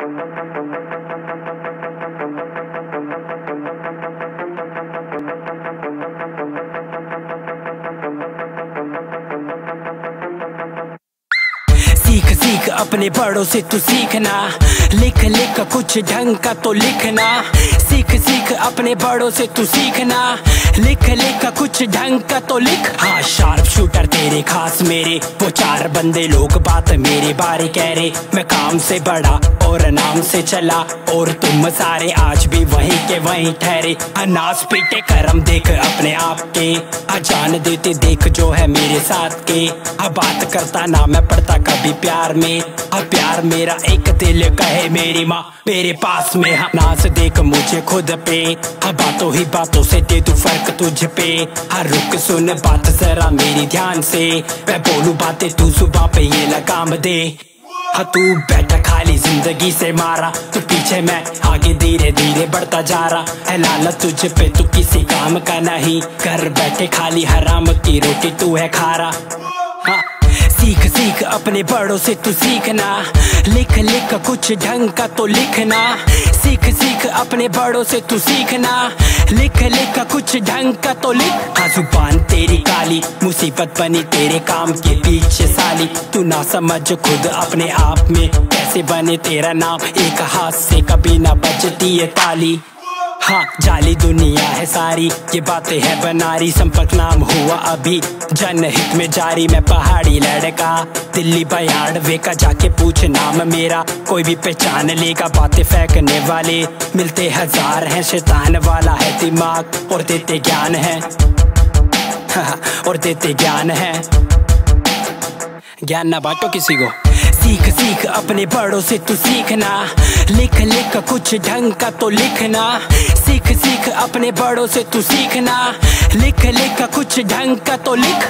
सीख सीख, अपने बड़ों से तू सीखना। लिख लिख, कुछ ढंग का तो लिखना। सीख सीख, अपने बड़ों से तू सीखना। लिख लिख, कुछ ढंग का तो लिख। हाँ शार्प शूटर तेरे खास मेरे। वो चार बंदे लोग बात मेरे बारे कह रहे। मैं काम से बड़ा और नाम से चला। और तुम सारे आज भी वहीं के वहीं ठहरे। अनाज पीटे, करम देख अपने आप के। अजान देते देख जो है मेरे साथ के। अब बात करता ना मैं, पढ़ता कभी प्यार में। अब प्यार मेरा एक दिल कहे मेरी माँ। मेरे पास में हाँ नाच देख मुझे खुद पे। अब बातों ही बातों से दे तू फ़र्क तुझ पे। हर रुक सुन बात, जरा मेरी ध्यान से। मैं बोलू बातें तू सुबह पे ये लगाम दे। हाँ तू बैठा खाली ज़िंदगी से मारा। तू पीछे मैं आगे धीरे धीरे बढ़ता जा रहा। है लालच तुझ पे, तू किसी काम का नहीं। कर बैठे खाली हराम की रोटी तू है खारा। हाँ सीख सीख, अपने बड़ों से तू सीखना। लिख लिख, कुछ ढंग का तो लिखना। सीख सीख, अपने बड़ों से तू सीखना। लिख लिख, कुछ ढंग का तो लिख। हाँ ज़ुबान तेरी काली, मुसीबत बनी तेरे काम के पीछे साली। तू ना समझ खुद अपने आप में कैसे बने तेरा नाम। एक हाथ से कभी ना बजती है ताली। हाँ जाली दुनिया है सारी, ये बातें है बनारी। संपर्क नाम हुआ अभी, जनहित में जारी। मैं पहाड़ी लड़का, दिल्ली बयाड़वे का जाके पूछ नाम मेरा। कोई भी पहचान लेगा, बातें फेंकने वाले। मिलते हज़ार हैं, शैतान वाला है दिमाग। और देते ज्ञान है, और देते ज्ञान है। ज्ञान ना बांटो किसी को। सीख सीख, अपने बड़ों से तू सीखना। लिख लिख, कुछ ढंग का तो लिखना। सीख सीख, अपने बड़ों से तू सीखना। लिख लिख, कुछ ढंग का तो लिख।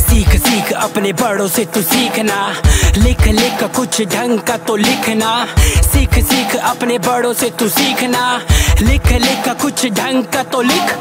सीख सीख, अपने बड़ों से तू सीखना। लिख लिख, कुछ ढंग का तो लिखना। सीख सीख, अपने बड़ों से तू सीखना। लिख लिख, कुछ ढंग का तो लिख।